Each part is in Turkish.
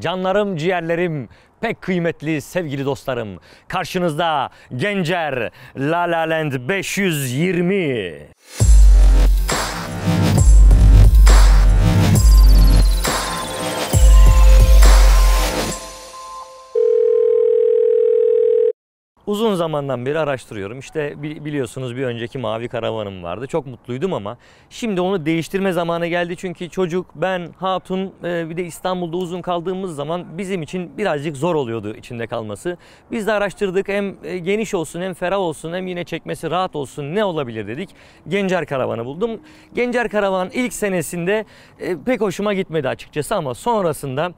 Canlarım, ciğerlerim, pek kıymetli sevgili dostlarım. Karşınızda Gencer La La Land 520. Uzun zamandan beri araştırıyorum. İşte biliyorsunuz bir önceki mavi karavanım vardı. Çok mutluydum ama şimdi onu değiştirme zamanı geldi. Çünkü çocuk, ben, hatun e, bir de İstanbul'da uzun kaldığımız zaman bizim için birazcık zor oluyordu içinde kalması. Biz de araştırdık hem e, geniş olsun hem ferah olsun hem yine çekmesi rahat olsun ne olabilir dedik. Gencer karavanı buldum. Gencer karavan ilk senesinde e, pek hoşuma gitmedi açıkçası ama sonrasında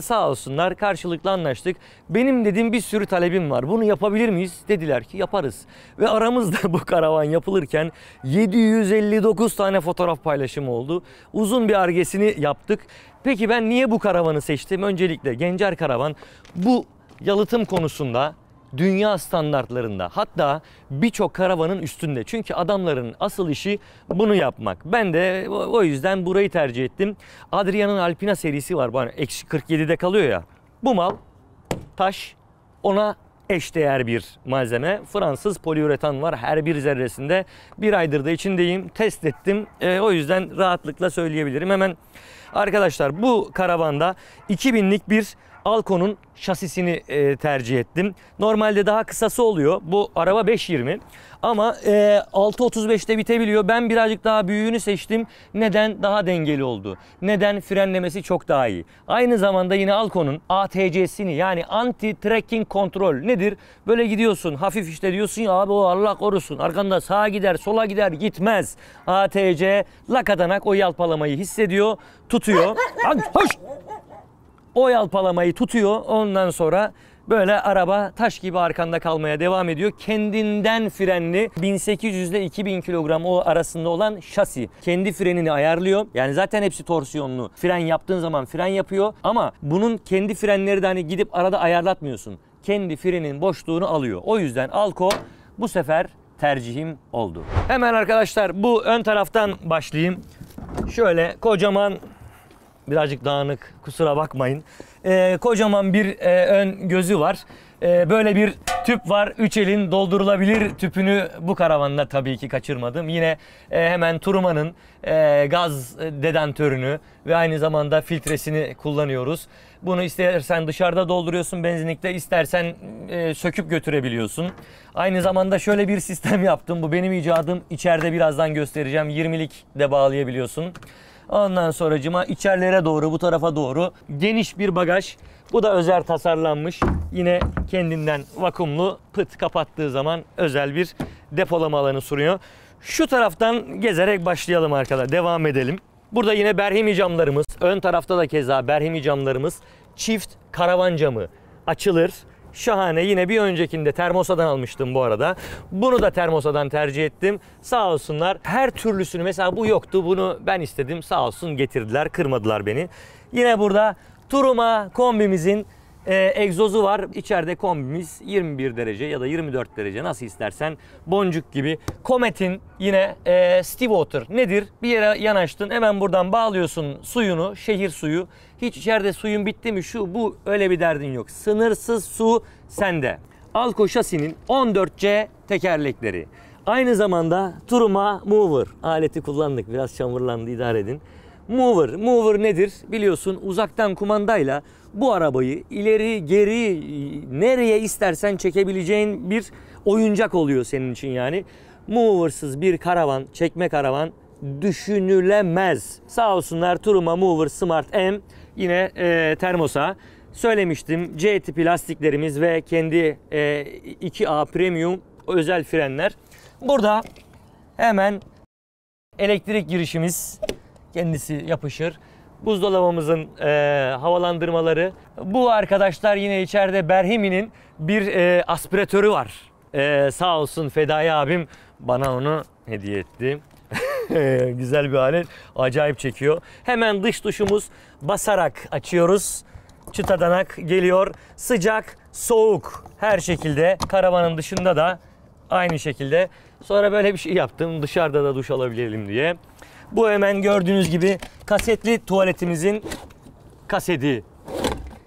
sağ olsunlar karşılıklı anlaştık. Benim dedim bir sürü talebim var. Bunu yapabilir miyiz? Dediler ki yaparız. Ve aramızda bu karavan yapılırken 759 tane fotoğraf paylaşımı oldu. Uzun bir argesini yaptık. Peki ben niye bu karavanı seçtim? Öncelikle Gencer Karavan bu yalıtım konusunda dünya standartlarında hatta birçok karavanın üstünde. Çünkü adamların asıl işi bunu yapmak. Ben de o yüzden burayı tercih ettim. Adrian'ın Alpina serisi var. Eksi 47'de kalıyor ya. Bu mal taş ona eşdeğer bir malzeme. Fransız poliüretan var her bir zerresinde. Bir aydır da içindeyim. Test ettim. E, o yüzden rahatlıkla söyleyebilirim. Hemen arkadaşlar bu karavanda 2000'lik bir Alco'nun şasisini e, tercih ettim. Normalde daha kısası oluyor. Bu araba 5.20 ama e, 6.35'te bitebiliyor. Ben birazcık daha büyüğünü seçtim. Neden? Daha dengeli oldu. Neden? Frenlemesi çok daha iyi. Aynı zamanda yine Alco'nun ATC'sini yani Anti Tracking Control nedir? Böyle gidiyorsun hafif işte diyorsun ya abi o Allah korusun. Arkanda sağa gider sola gider gitmez. ATC lakadanak o yalpalamayı hissediyor tutuyor. Hoş! O yalpalamayı tutuyor. Ondan sonra böyle araba taş gibi arkanda kalmaya devam ediyor. Kendinden frenli 1800 ile 2000 kilogram o arasında olan şasi. Kendi frenini ayarlıyor. Yani zaten hepsi torsiyonlu. Fren yaptığın zaman fren yapıyor. Ama bunun kendi frenleri de hani gidip arada ayarlatmıyorsun. Kendi frenin boşluğunu alıyor. O yüzden Alko bu sefer tercihim oldu. Hemen arkadaşlar bu ön taraftan başlayayım. Şöyle kocaman birazcık dağınık kusura bakmayın. Ee, kocaman bir e, ön gözü var. Ee, böyle bir tüp var. Üç elin doldurulabilir tüpünü bu karavanda tabii ki kaçırmadım. Yine e, hemen Turuma'nın e, gaz dedantörünü ve aynı zamanda filtresini kullanıyoruz. Bunu istersen dışarıda dolduruyorsun benzinlikte, istersen e, söküp götürebiliyorsun. Aynı zamanda şöyle bir sistem yaptım. Bu benim icadım. İçeride birazdan göstereceğim. 20'lik de bağlayabiliyorsun. Ondan sonracıma içerilere doğru bu tarafa doğru geniş bir bagaj. Bu da özel tasarlanmış. Yine kendinden vakumlu pıt kapattığı zaman özel bir depolama alanı sunuyor. Şu taraftan gezerek başlayalım arkadaşlar. Devam edelim. Burada yine berhimi camlarımız. Ön tarafta da keza berhimi camlarımız. Çift karavan camı açılır. Şahane. Yine bir öncekinde termosadan almıştım bu arada. Bunu da termosadan tercih ettim. Sağ olsunlar. Her türlüsünü mesela bu yoktu. Bunu ben istedim. Sağ olsun getirdiler. Kırmadılar beni. Yine burada Turuma kombimizin e, egzozu var. İçeride kombimiz 21 derece ya da 24 derece nasıl istersen boncuk gibi. Comet'in yine e, Stiwater nedir? Bir yere yanaştın hemen buradan bağlıyorsun suyunu, şehir suyu. Hiç içeride suyun bitti mi şu bu öyle bir derdin yok. Sınırsız su sende. Alko şasinin 14C tekerlekleri. Aynı zamanda Turuma Mover aleti kullandık. Biraz çamurlandı idare edin. Mover. Mover nedir? Biliyorsun uzaktan kumandayla bu arabayı ileri geri nereye istersen çekebileceğin bir oyuncak oluyor senin için yani. Mover'sız bir karavan, çekme karavan düşünülemez. Sağ olsunlar Turuma Mover Smart M yine e, termosa. Söylemiştim C tipi lastiklerimiz ve kendi e, 2A Premium özel frenler. Burada hemen elektrik girişimiz kendisi yapışır. Buzdolabımızın e, havalandırmaları. Bu arkadaşlar yine içeride Berhimi'nin bir e, aspiratörü var. E, sağ olsun Fedai abim bana onu hediye etti. Güzel bir alet. Acayip çekiyor. Hemen dış duşumuz basarak açıyoruz. Çıtadanak geliyor. Sıcak, soğuk her şekilde. Karavanın dışında da aynı şekilde. Sonra böyle bir şey yaptım. Dışarıda da duş alabilelim diye. Bu hemen gördüğünüz gibi kasetli tuvaletimizin kaseti.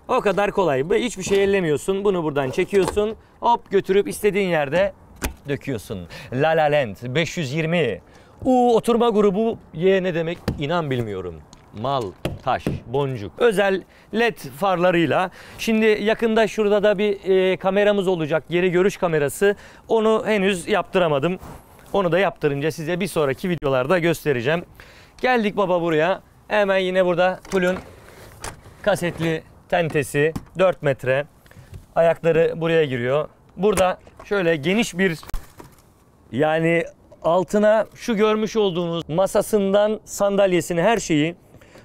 O kadar kolay. Hiçbir şey ellemiyorsun. Bunu buradan çekiyorsun. Hop götürüp istediğin yerde döküyorsun. La La Land 520. U oturma grubu Y ne demek? İnan bilmiyorum. Mal, taş, boncuk. Özel led farlarıyla. Şimdi yakında şurada da bir e, kameramız olacak. Geri görüş kamerası. Onu henüz yaptıramadım. Onu da yaptırınca size bir sonraki videolarda göstereceğim. Geldik baba buraya. Hemen yine burada Tulun kasetli tentesi 4 metre. Ayakları buraya giriyor. Burada şöyle geniş bir yani altına şu görmüş olduğunuz masasından sandalyesini her şeyi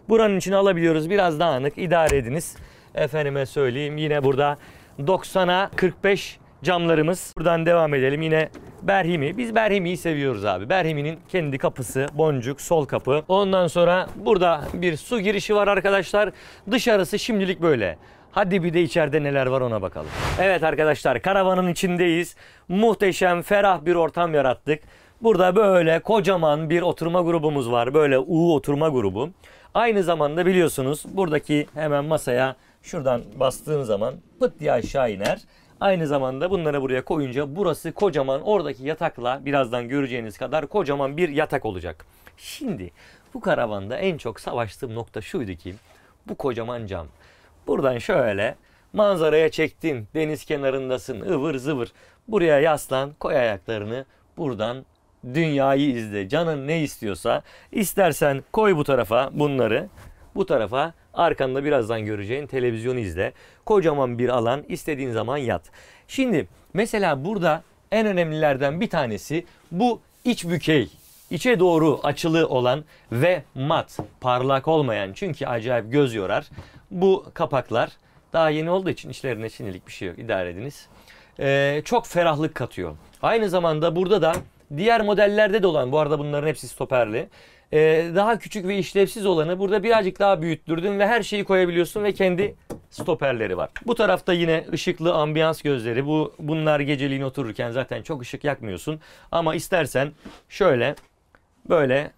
buranın içine alabiliyoruz. Biraz dağınık idare ediniz. Efendime söyleyeyim yine burada 90'a 45 camlarımız. Buradan devam edelim yine Berhimi. Biz Berhimi'yi seviyoruz abi. Berhimi'nin kendi kapısı, boncuk, sol kapı. Ondan sonra burada bir su girişi var arkadaşlar. Dışarısı şimdilik böyle. Hadi bir de içeride neler var ona bakalım. Evet arkadaşlar karavanın içindeyiz. Muhteşem, ferah bir ortam yarattık. Burada böyle kocaman bir oturma grubumuz var. Böyle U oturma grubu. Aynı zamanda biliyorsunuz buradaki hemen masaya şuradan bastığın zaman pıt diye aşağı iner. Aynı zamanda bunları buraya koyunca burası kocaman oradaki yatakla birazdan göreceğiniz kadar kocaman bir yatak olacak. Şimdi bu karavanda en çok savaştığım nokta şuydu ki bu kocaman cam. Buradan şöyle manzaraya çektin deniz kenarındasın. Ivır zıvır. Buraya yaslan koy ayaklarını. Buradan dünyayı izle. Canın ne istiyorsa. İstersen koy bu tarafa bunları. Bu tarafa arkanda birazdan göreceğin televizyonu izle. Kocaman bir alan istediğin zaman yat. Şimdi mesela burada en önemlilerden bir tanesi bu iç bükey. İçe doğru açılı olan ve mat, parlak olmayan çünkü acayip göz yorar. Bu kapaklar daha yeni olduğu için içlerinde şimdilik bir şey yok idare ediniz. Ee, çok ferahlık katıyor. Aynı zamanda burada da diğer modellerde de olan bu arada bunların hepsi stoperli. Ee, daha küçük ve işlevsiz olanı burada birazcık daha büyüttürdüm ve her şeyi koyabiliyorsun ve kendi stoperleri var. Bu tarafta yine ışıklı ambiyans gözleri. Bu bunlar geceliğin otururken zaten çok ışık yakmıyorsun. Ama istersen şöyle böyle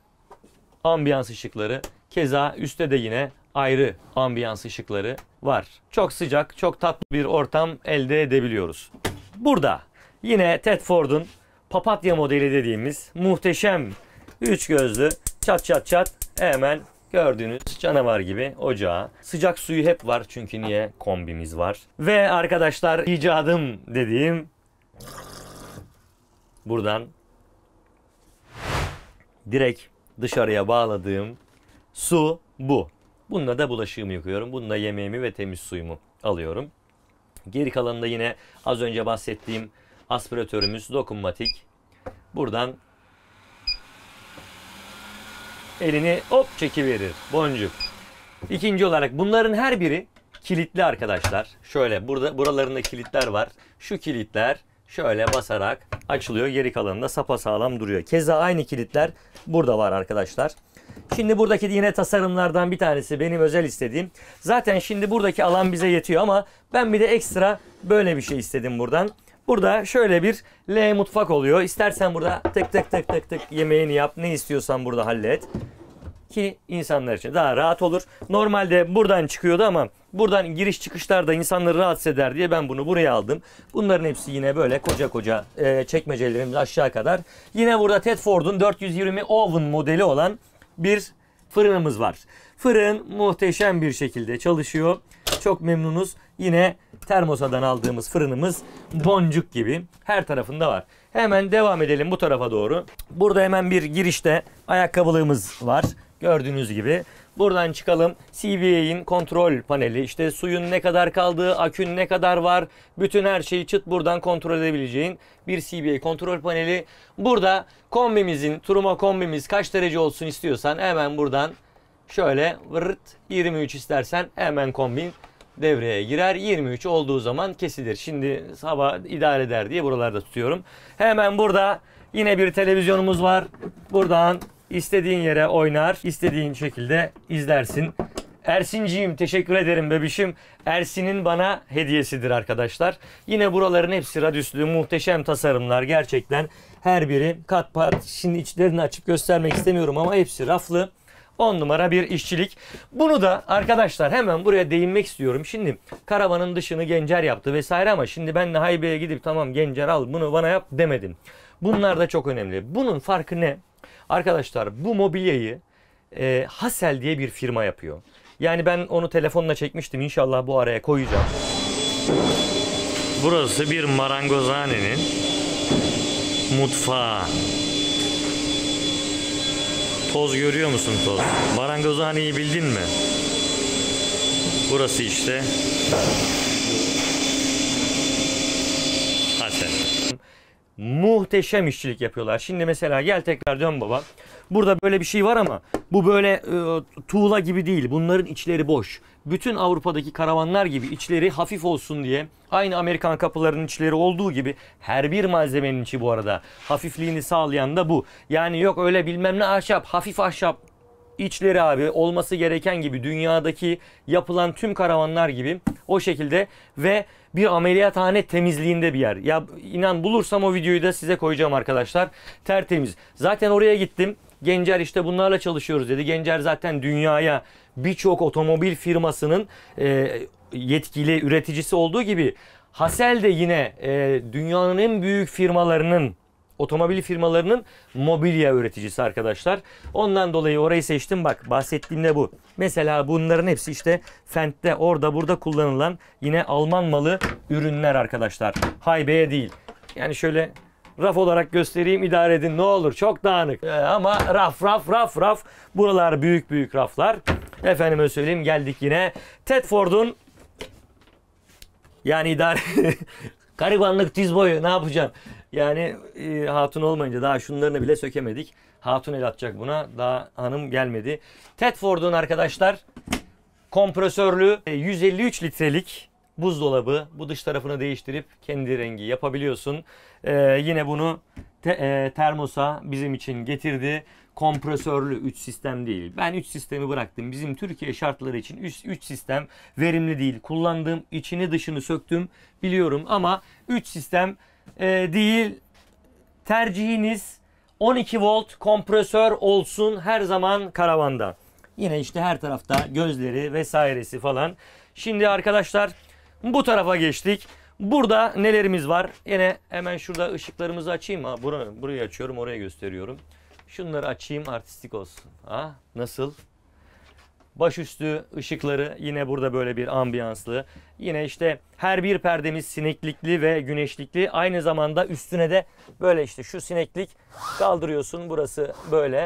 ambiyans ışıkları. Keza üstte de yine ayrı ambiyans ışıkları var. Çok sıcak, çok tatlı bir ortam elde edebiliyoruz. Burada yine Ted Ford'un papatya modeli dediğimiz muhteşem üç gözlü çat çat çat hemen gördüğünüz canavar gibi ocağı. Sıcak suyu hep var çünkü niye kombimiz var. Ve arkadaşlar icadım dediğim buradan direkt dışarıya bağladığım su bu. Bununla da bulaşığımı yıkıyorum. Bununla yemeğimi ve temiz suyumu alıyorum. Geri kalanında yine az önce bahsettiğim aspiratörümüz dokunmatik. Buradan elini hop çekiverir. Boncuk. İkinci olarak bunların her biri kilitli arkadaşlar. Şöyle burada buralarında kilitler var. Şu kilitler şöyle basarak açılıyor. Geri kalanında sapasağlam duruyor. Keza aynı kilitler burada var arkadaşlar. Şimdi buradaki yine tasarımlardan bir tanesi benim özel istediğim. Zaten şimdi buradaki alan bize yetiyor ama ben bir de ekstra böyle bir şey istedim buradan. Burada şöyle bir L mutfak oluyor. İstersen burada tık tık tık tık tık yemeğini yap. Ne istiyorsan burada hallet. Ki insanlar için daha rahat olur. Normalde buradan çıkıyordu ama buradan giriş çıkışlarda insanları rahatsız eder diye ben bunu buraya aldım. Bunların hepsi yine böyle koca koca e, çekmecelerimiz aşağı kadar. Yine burada Ted Ford'un 420 Oven modeli olan bir fırınımız var. Fırın muhteşem bir şekilde çalışıyor. Çok memnunuz. Yine termosadan aldığımız fırınımız boncuk gibi her tarafında var. Hemen devam edelim bu tarafa doğru. Burada hemen bir girişte ayakkabılığımız var. Gördüğünüz gibi. Buradan çıkalım. CVA'in kontrol paneli. İşte suyun ne kadar kaldığı, akün ne kadar var. Bütün her şeyi çıt buradan kontrol edebileceğin bir CVA kontrol paneli. Burada kombimizin, turuma kombimiz kaç derece olsun istiyorsan hemen buradan şöyle vırt 23 istersen hemen kombin devreye girer. 23 olduğu zaman kesilir. Şimdi hava idare eder diye buralarda tutuyorum. Hemen burada yine bir televizyonumuz var. Buradan istediğin yere oynar, istediğin şekilde izlersin. Ersinciğim teşekkür ederim bebişim. Ersin'in bana hediyesidir arkadaşlar. Yine buraların hepsi radyüslü muhteşem tasarımlar gerçekten. Her biri kat pat. Şimdi içlerini açıp göstermek istemiyorum ama hepsi raflı. 10 numara bir işçilik. Bunu da arkadaşlar hemen buraya değinmek istiyorum. Şimdi karavanın dışını Gencer yaptı vesaire ama şimdi ben de Haybe'ye gidip tamam Gencer al bunu bana yap demedim. Bunlar da çok önemli. Bunun farkı ne? Arkadaşlar bu mobilyayı e, Hasel diye bir firma yapıyor. Yani ben onu telefonla çekmiştim. İnşallah bu araya koyacağım. Burası bir marangozhanenin mutfağı. Toz görüyor musun toz? Marangozhaneyi bildin mi? Burası işte. Hasel. Muhteşem işçilik yapıyorlar. Şimdi mesela gel tekrar dön baba. Burada böyle bir şey var ama bu böyle e, tuğla gibi değil. Bunların içleri boş. Bütün Avrupa'daki karavanlar gibi içleri hafif olsun diye aynı Amerikan kapılarının içleri olduğu gibi her bir malzemenin içi bu arada hafifliğini sağlayan da bu. Yani yok öyle bilmem ne ahşap, hafif ahşap içleri abi olması gereken gibi dünyadaki yapılan tüm karavanlar gibi o şekilde ve bir ameliyathane temizliğinde bir yer. Ya inan bulursam o videoyu da size koyacağım arkadaşlar. Tertemiz. Zaten oraya gittim. Gencer işte bunlarla çalışıyoruz dedi. Gencer zaten dünyaya birçok otomobil firmasının e, yetkili üreticisi olduğu gibi Hasel de yine e, dünyanın en büyük firmalarının otomobil firmalarının mobilya üreticisi arkadaşlar. Ondan dolayı orayı seçtim. Bak bahsettiğimde bu. Mesela bunların hepsi işte Fendt'te orada burada kullanılan yine Alman malı ürünler arkadaşlar. Haybe'ye değil. Yani şöyle raf olarak göstereyim idare edin ne olur. Çok dağınık. Ee, ama raf raf raf raf. Buralar büyük büyük raflar. Efendime söyleyeyim geldik yine. Tedford'un yani idare garibanlık diz boyu ne yapacaksın? Yani e, hatun olmayınca daha şunlarını bile sökemedik. Hatun el atacak buna daha hanım gelmedi. Tedford'un arkadaşlar kompresörlü e, 153 litrelik buzdolabı. Bu dış tarafını değiştirip kendi rengi yapabiliyorsun. Ee, yine bunu te, e, termosa bizim için getirdi. Kompresörlü 3 sistem değil. Ben 3 sistemi bıraktım. Bizim Türkiye şartları için 3 sistem verimli değil. Kullandığım içini dışını söktüm biliyorum ama 3 sistem e, değil. Tercihiniz 12 volt kompresör olsun her zaman karavanda. Yine işte her tarafta gözleri vesairesi falan. Şimdi arkadaşlar bu tarafa geçtik. Burada nelerimiz var? Yine hemen şurada ışıklarımızı açayım. Ha, burayı, burayı açıyorum oraya gösteriyorum. Şunları açayım artistik olsun. Ha, nasıl? Başüstü ışıkları yine burada böyle bir ambiyanslı. Yine işte her bir perdemiz sineklikli ve güneşlikli. Aynı zamanda üstüne de böyle işte şu sineklik kaldırıyorsun. Burası böyle.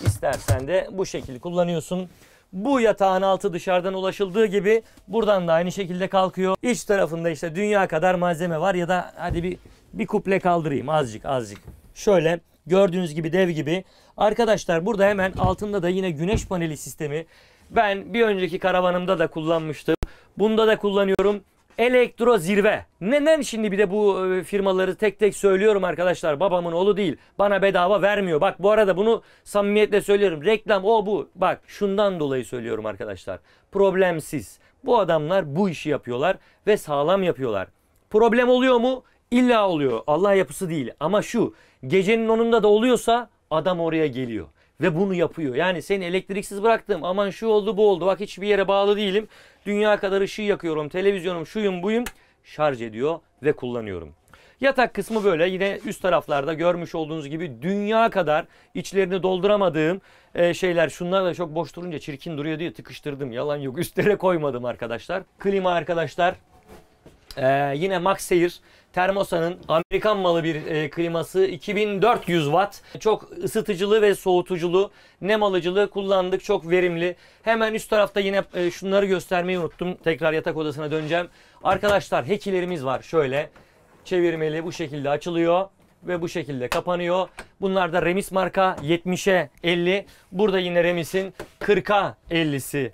İstersen de bu şekilde kullanıyorsun. Bu yatağın altı dışarıdan ulaşıldığı gibi buradan da aynı şekilde kalkıyor. İç tarafında işte dünya kadar malzeme var ya da hadi bir bir kuple kaldırayım azıcık azıcık. Şöyle gördüğünüz gibi dev gibi. Arkadaşlar burada hemen altında da yine güneş paneli sistemi. Ben bir önceki karavanımda da kullanmıştım. Bunda da kullanıyorum. Elektro zirve. Neden şimdi bir de bu e, firmaları tek tek söylüyorum arkadaşlar. Babamın oğlu değil. Bana bedava vermiyor. Bak bu arada bunu samimiyetle söylüyorum. Reklam o bu. Bak şundan dolayı söylüyorum arkadaşlar. Problemsiz. Bu adamlar bu işi yapıyorlar ve sağlam yapıyorlar. Problem oluyor mu? İlla oluyor. Allah yapısı değil. Ama şu gecenin onunda da oluyorsa adam oraya geliyor ve bunu yapıyor. Yani seni elektriksiz bıraktım aman şu oldu bu oldu bak hiçbir yere bağlı değilim. Dünya kadar ışığı yakıyorum televizyonum şuyum buyum şarj ediyor ve kullanıyorum. Yatak kısmı böyle yine üst taraflarda görmüş olduğunuz gibi dünya kadar içlerini dolduramadığım e, şeyler. Şunlar da çok boş durunca çirkin duruyor diye tıkıştırdım. Yalan yok üstlere koymadım arkadaşlar. Klima arkadaşlar ee, yine Maxair Termosa'nın Amerikan malı bir e, kliması 2400 watt. Çok ısıtıcılı ve soğutuculu, nem alıcılığı kullandık. Çok verimli. Hemen üst tarafta yine e, şunları göstermeyi unuttum. Tekrar yatak odasına döneceğim. Arkadaşlar hekilerimiz var. Şöyle çevirmeli bu şekilde açılıyor ve bu şekilde kapanıyor. Bunlar da Remis marka 70'e 50. Burada yine Remis'in 40'a 50'si,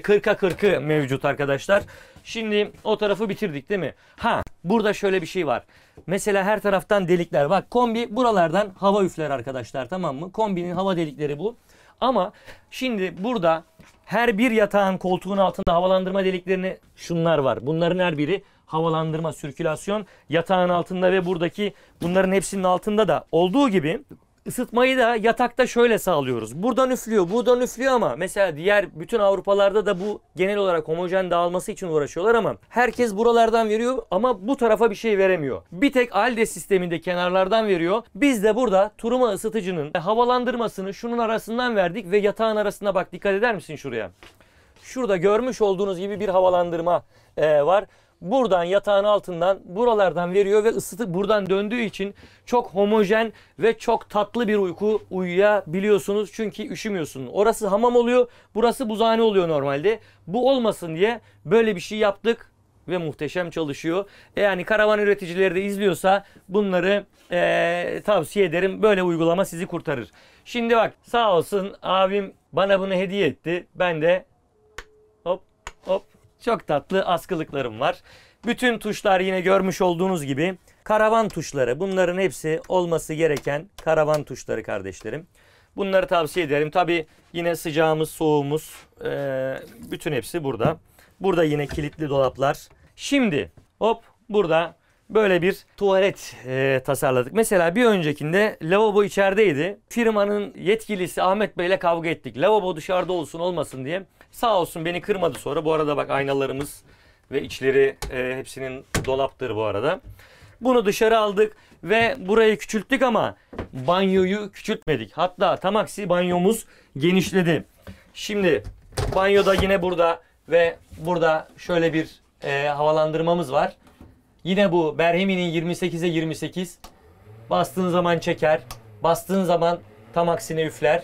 40'a 40'ı mevcut arkadaşlar. Şimdi o tarafı bitirdik değil mi? Ha burada şöyle bir şey var. Mesela her taraftan delikler. Bak kombi buralardan hava üfler arkadaşlar tamam mı? Kombinin hava delikleri bu. Ama şimdi burada her bir yatağın koltuğun altında havalandırma deliklerini şunlar var. Bunların her biri havalandırma, sirkülasyon yatağın altında ve buradaki bunların hepsinin altında da olduğu gibi Isıtmayı da yatakta şöyle sağlıyoruz. Buradan üflüyor, buradan üflüyor ama mesela diğer bütün Avrupalarda da bu genel olarak homojen dağılması için uğraşıyorlar ama herkes buralardan veriyor ama bu tarafa bir şey veremiyor. Bir tek ALDE sisteminde kenarlardan veriyor. Biz de burada turuma ısıtıcının havalandırmasını şunun arasından verdik ve yatağın arasına bak dikkat eder misin şuraya? Şurada görmüş olduğunuz gibi bir havalandırma e, var. Buradan yatağın altından buralardan veriyor ve ısıtı buradan döndüğü için çok homojen ve çok tatlı bir uyku uyuyabiliyorsunuz. Çünkü üşümüyorsun. Orası hamam oluyor, burası buzhane oluyor normalde. Bu olmasın diye böyle bir şey yaptık ve muhteşem çalışıyor. E yani karavan üreticileri de izliyorsa bunları e, tavsiye ederim. Böyle uygulama sizi kurtarır. Şimdi bak sağ olsun abim bana bunu hediye etti. Ben de hop hop çok tatlı askılıklarım var. Bütün tuşlar yine görmüş olduğunuz gibi karavan tuşları. Bunların hepsi olması gereken karavan tuşları kardeşlerim. Bunları tavsiye ederim. Tabi yine sıcağımız, soğuğumuz eee, bütün hepsi burada. Burada yine kilitli dolaplar. Şimdi hop burada böyle bir tuvalet eee, tasarladık. Mesela bir öncekinde lavabo içerideydi. Firmanın yetkilisi Ahmet Bey ile kavga ettik. Lavabo dışarıda olsun olmasın diye. Sağ olsun beni kırmadı sonra. Bu arada bak aynalarımız ve içleri eee, hepsinin dolaptır bu arada. Bunu dışarı aldık ve burayı küçülttük ama banyoyu küçültmedik. Hatta tam aksi banyomuz genişledi. Şimdi banyoda yine burada ve burada şöyle bir e, havalandırmamız var. Yine bu Berhemi'nin 28'e 28. Bastığın zaman çeker. Bastığın zaman tam aksine üfler.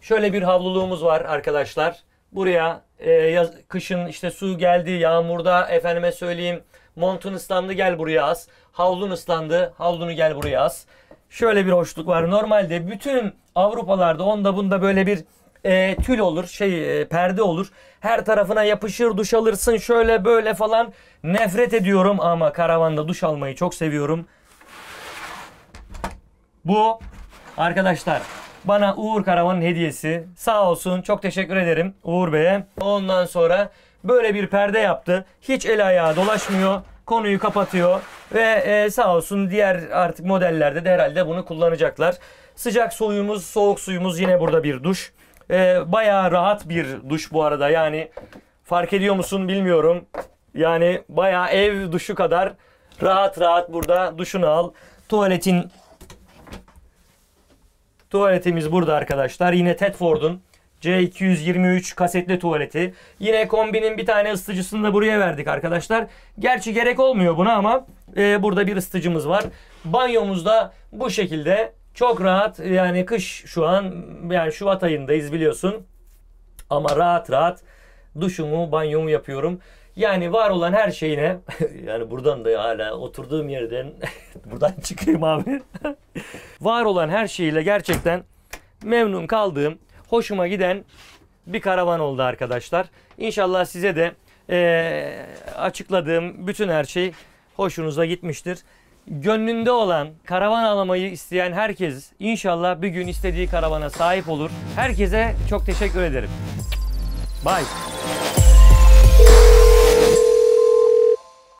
Şöyle bir havluluğumuz var arkadaşlar. Buraya e, yaz, kışın işte su geldi, yağmurda efendime söyleyeyim montun ıslandı gel buraya as. Havlun ıslandı, havlunu gel buraya as. Şöyle bir hoşluk var. Normalde bütün Avrupalarda onda bunda böyle bir e, tül olur, şey e, perde olur. Her tarafına yapışır, duş alırsın şöyle böyle falan. Nefret ediyorum ama karavanda duş almayı çok seviyorum. Bu arkadaşlar bana Uğur Karavan'ın hediyesi. Sağ olsun çok teşekkür ederim Uğur Bey'e. Ondan sonra böyle bir perde yaptı. Hiç el ayağı dolaşmıyor. Konuyu kapatıyor ve e, sağ olsun diğer artık modellerde de herhalde bunu kullanacaklar. Sıcak suyumuz, soğuk suyumuz yine burada bir duş. E, bayağı rahat bir duş bu arada. Yani fark ediyor musun bilmiyorum. Yani bayağı ev duşu kadar rahat rahat burada duşunu al. Tuvaletin Tuvaletimiz burada arkadaşlar. Yine Tedford'un C223 kasetli tuvaleti. Yine kombinin bir tane ısıtıcısını da buraya verdik arkadaşlar. Gerçi gerek olmuyor buna ama e, burada bir ısıtıcımız var. Banyomuz da bu şekilde. Çok rahat yani kış şu an yani Şubat ayındayız biliyorsun. Ama rahat rahat duşumu banyomu yapıyorum. Yani var olan her şeyine yani buradan da hala oturduğum yerden buradan çıkayım abi. var olan her şeyiyle gerçekten memnun kaldığım, hoşuma giden bir karavan oldu arkadaşlar. İnşallah size de eee, açıkladığım bütün her şey hoşunuza gitmiştir. Gönlünde olan karavan almayı isteyen herkes inşallah bir gün istediği karavana sahip olur. Herkese çok teşekkür ederim. Bye.